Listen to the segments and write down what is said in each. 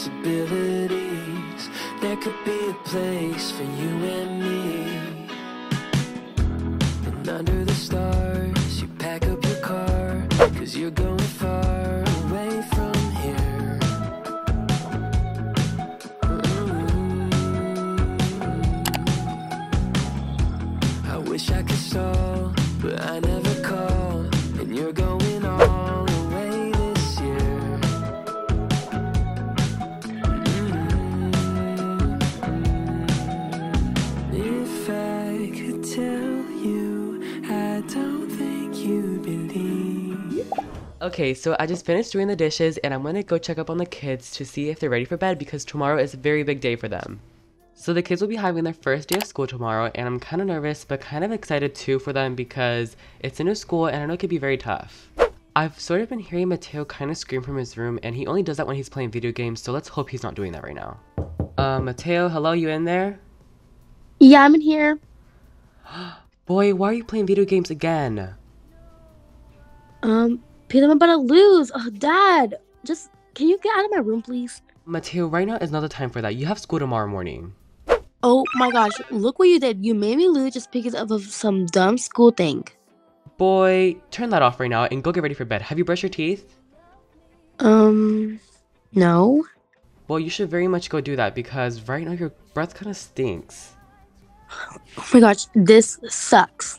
possibilities. There could be a place for you and me. And under the stars, you pack up your car, cause you're going Okay, so I just finished doing the dishes and I'm gonna go check up on the kids to see if they're ready for bed because tomorrow is a very big day for them. So the kids will be having their first day of school tomorrow and I'm kind of nervous but kind of excited too for them because it's a new school and I know it could be very tough. I've sort of been hearing Mateo kind of scream from his room and he only does that when he's playing video games so let's hope he's not doing that right now. Uh, Mateo, hello, you in there? Yeah, I'm in here. Boy, why are you playing video games again? Um, Peter, I'm about to lose. Oh, Dad, just can you get out of my room, please? Mateo, right now is not the time for that. You have school tomorrow morning. Oh my gosh, look what you did. You made me lose just because of, of some dumb school thing. Boy, turn that off right now and go get ready for bed. Have you brushed your teeth? Um, no. Well, you should very much go do that because right now your breath kind of stinks. Oh my gosh, this sucks.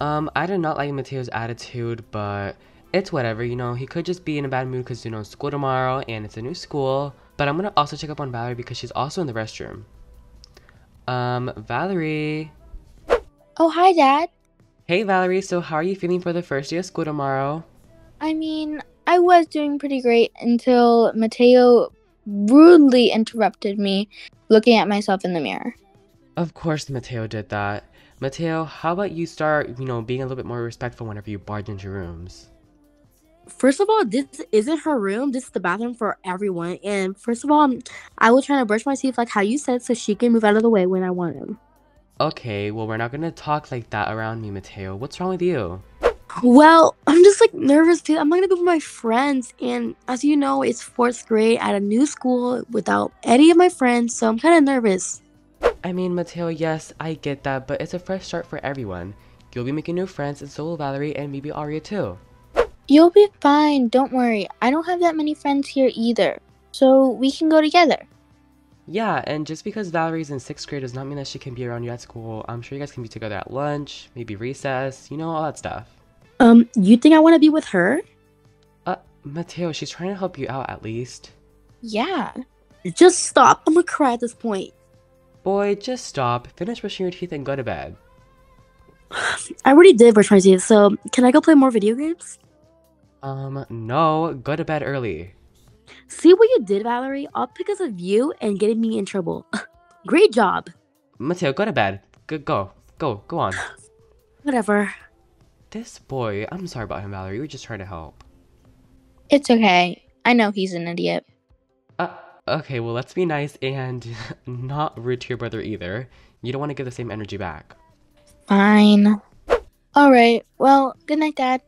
Um, I did not like Mateo's attitude, but it's whatever, you know. He could just be in a bad mood because, you know, school tomorrow and it's a new school. But I'm gonna also check up on Valerie because she's also in the restroom. Um, Valerie. Oh, hi, Dad. Hey, Valerie, so how are you feeling for the first day of school tomorrow? I mean, I was doing pretty great until Mateo rudely interrupted me looking at myself in the mirror. Of course, Mateo did that. Mateo, how about you start, you know, being a little bit more respectful whenever you barge into rooms? First of all, this isn't her room. This is the bathroom for everyone. And first of all, I was trying to brush my teeth like how you said so she can move out of the way when I want him. Okay, well, we're not gonna talk like that around me, Mateo. What's wrong with you? Well, I'm just like nervous because I'm not gonna go with my friends, and as you know, it's fourth grade at a new school without any of my friends, so I'm kind of nervous. I mean, Mateo, yes, I get that, but it's a fresh start for everyone. You'll be making new friends, and so will Valerie and maybe Aria too. You'll be fine, don't worry. I don't have that many friends here either, so we can go together. Yeah, and just because Valerie's in sixth grade does not mean that she can be around you at school. I'm sure you guys can be together at lunch, maybe recess, you know, all that stuff. Um, you think I want to be with her? Uh, Mateo, she's trying to help you out at least. Yeah. Just stop. I'm gonna cry at this point. Boy, just stop, finish brushing your teeth, and go to bed. I already did brush my teeth, so can I go play more video games? Um, no, go to bed early. See what you did, Valerie? All because of you and getting me in trouble. Great job. Mateo, go to bed. Go, go, go, go on. Whatever. This boy, I'm sorry about him, Valerie. We are just trying to help. It's okay. I know he's an idiot. Uh, okay, well, let's be nice and not rude to your brother either. You don't want to give the same energy back. Fine. Alright, well, good night, Dad.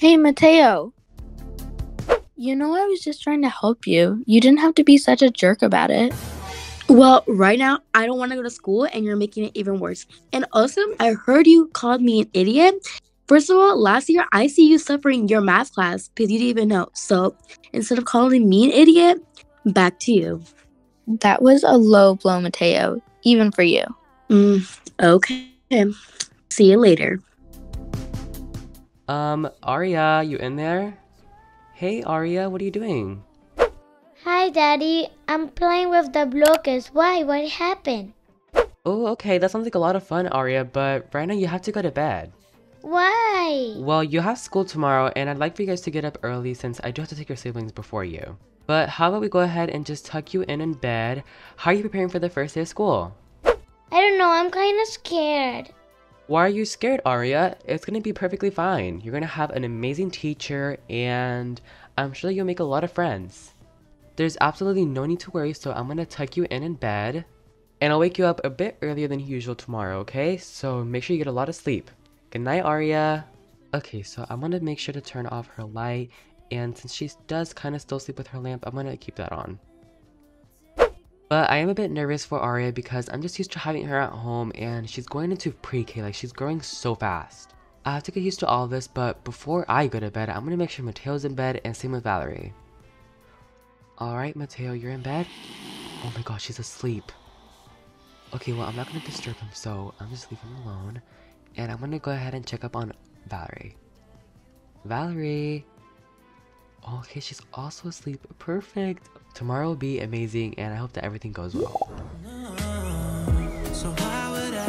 Hey, Mateo. You know, I was just trying to help you. You didn't have to be such a jerk about it. Well, right now, I don't want to go to school and you're making it even worse. And also, I heard you called me an idiot. First of all, last year, I see you suffering your math class because you didn't even know. So instead of calling me an idiot, back to you. That was a low blow, Mateo, even for you. Mm, okay. See you later. Um, Aria, you in there? Hey, Aria, what are you doing? Hi, Daddy. I'm playing with the blockers. Why? What happened? Oh, okay, that sounds like a lot of fun, Aria, but right now you have to go to bed. Why? Well, you have school tomorrow, and I'd like for you guys to get up early since I do have to take your siblings before you. But how about we go ahead and just tuck you in in bed? How are you preparing for the first day of school? I don't know. I'm kind of scared. Why are you scared, Aria? It's gonna be perfectly fine. You're gonna have an amazing teacher, and I'm sure that you'll make a lot of friends. There's absolutely no need to worry, so I'm gonna tuck you in in bed, and I'll wake you up a bit earlier than usual tomorrow, okay? So make sure you get a lot of sleep. Good night, Aria. Okay, so I'm gonna make sure to turn off her light And since she does kind of still sleep with her lamp, I'm gonna keep that on. But I am a bit nervous for Aria because I'm just used to having her at home and she's going into pre-K, like she's growing so fast. I have to get used to all of this, but before I go to bed, I'm gonna make sure Mateo's in bed and same with Valerie. Alright, Mateo, you're in bed? Oh my gosh, she's asleep. Okay, well, I'm not gonna disturb him, so I'm just leaving him alone. And I'm gonna go ahead and check up on Valerie. Valerie! Okay, she's also asleep. Perfect. Tomorrow will be amazing, and I hope that everything goes well. So why would I?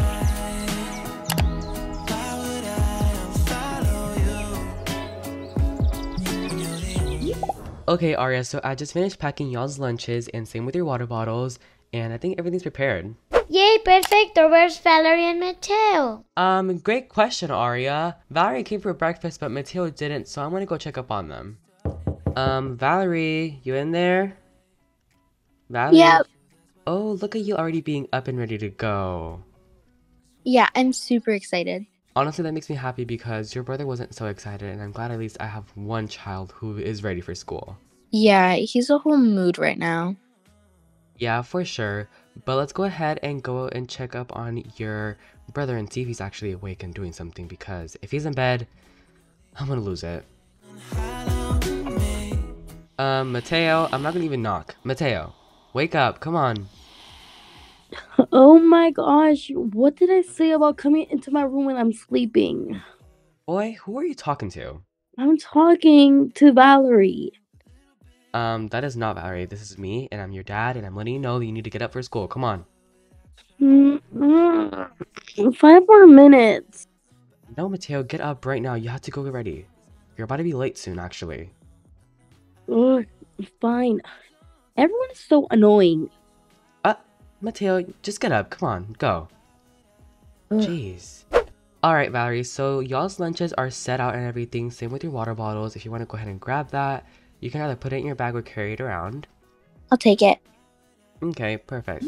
Why would I follow you? When you're the Okay, Aria, so I just finished packing y'all's lunches, and same with your water bottles, and I think everything's prepared. Yay, perfecto. Where's Valerie and Mateo? Um, great question, Aria. Valerie came for breakfast, but Mateo didn't, so I'm gonna go check up on them. Um, Valerie, you in there? Valerie? Yep. Oh, look at you already being up and ready to go. Yeah, I'm super excited. Honestly, that makes me happy because your brother wasn't so excited, and I'm glad at least I have one child who is ready for school. Yeah, he's a whole mood right now. Yeah, for sure. But let's go ahead and go and check up on your brother and see if he's actually awake and doing something because if he's in bed, I'm gonna lose it. Um, Mateo, I'm not gonna even knock. Mateo, wake up, come on. Oh my gosh, what did I say about coming into my room when I'm sleeping? Boy, who are you talking to? I'm talking to Valerie. Um, that is not Valerie. This is me, and I'm your dad, and I'm letting you know that you need to get up for school. Come on. Mm, mm, Five more minutes. No, Mateo, get up right now. You have to go get ready. You're about to be late soon, actually. Ugh, fine. Everyone is so annoying. Uh, Mateo, just get up. Come on, go. Ugh. Jeez. Alright, Valerie, so y'all's lunches are set out and everything. Same with your water bottles. If you want to go ahead and grab that, you can either put it in your bag or carry it around. I'll take it. Okay, perfect.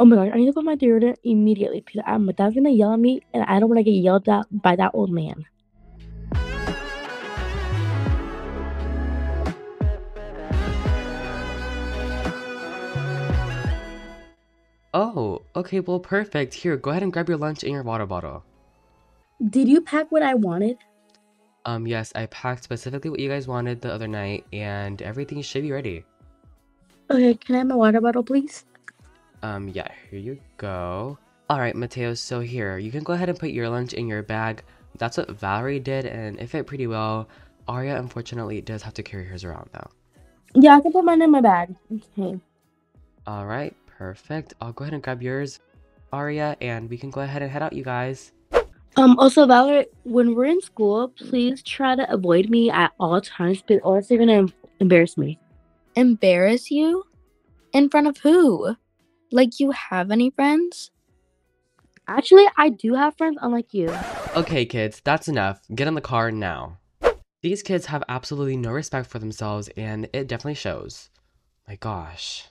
Oh my god, I need to put my deodorant immediately because my dad's gonna yell at me and I don't want to get yelled at by that old man. Oh, okay, well, perfect. Here, go ahead and grab your lunch and your water bottle. Did you pack what I wanted? Um, yes, I packed specifically what you guys wanted the other night, and everything should be ready. Okay, can I have my water bottle, please? Um, yeah, here you go. Alright, Mateo, so here, you can go ahead and put your lunch in your bag. That's what Valerie did, and it fit pretty well. Aria, unfortunately, does have to carry hers around, though. Yeah, I can put mine in my bag. Okay. Alright, perfect. I'll go ahead and grab yours, Aria, and we can go ahead and head out, you guys. Um. Also, Valerie, when we're in school, please try to avoid me at all times, but or else you're gonna embarrass me. Embarrass you? In front of who? Like you have any friends? Actually, I do have friends, unlike you. Okay, kids, that's enough. Get in the car now. These kids have absolutely no respect for themselves, and it definitely shows. My gosh.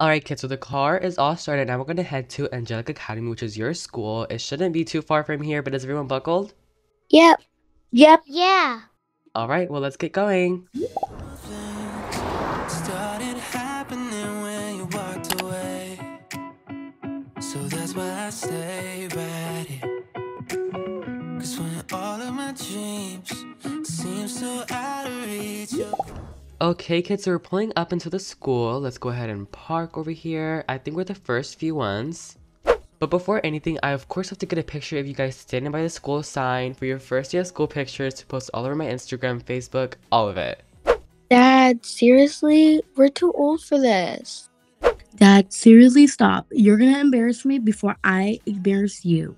Alright, kids, so the car is all started. Now we're going to head to Angelic Academy, which is your school. It shouldn't be too far from here, but is everyone buckled? Yep. Yep. Yeah. Alright, well, let's get going. Okay, kids, so we're pulling up into the school. Let's go ahead and park over here. I think we're the first few ones. But before anything, I of course have to get a picture of you guys standing by the school sign for your first day of school pictures to post all over my Instagram, Facebook, all of it. Dad, seriously? We're too old for this. Dad, seriously, stop. You're gonna embarrass me before I embarrass you.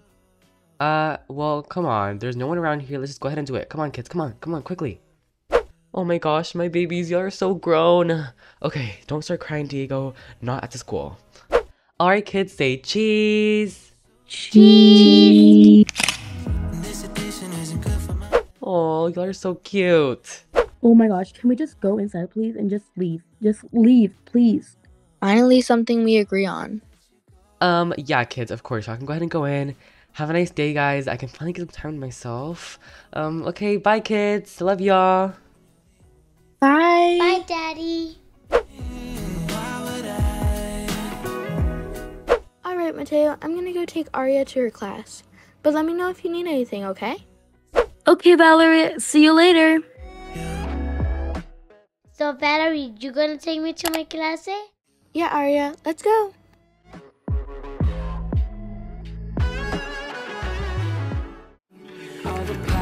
Uh, well, come on. There's no one around here. Let's just go ahead and do it. Come on, kids. Come on. Come on, quickly. Oh my gosh, my babies, y'all are so grown. Okay, don't start crying, Diego. Not at the school. Alright, kids, say cheese. Cheese. this edition isn't good for my Oh, y'all are so cute. Oh my gosh, can we just go inside, please, and just leave? Just leave, please. Finally, something we agree on. Um, yeah, kids, of course, y'all can go ahead and go in. Have a nice day, guys. I can finally get some time to myself. Um, okay, bye, kids. Love y'all. Bye. Bye, Daddy. All right, Mateo, I'm gonna go take Aria to her class. But let me know if you need anything, okay? Okay, Valerie. See you later. So, Valerie, you gonna take me to my class? eh? Yeah, Aria, let's go. The possibilities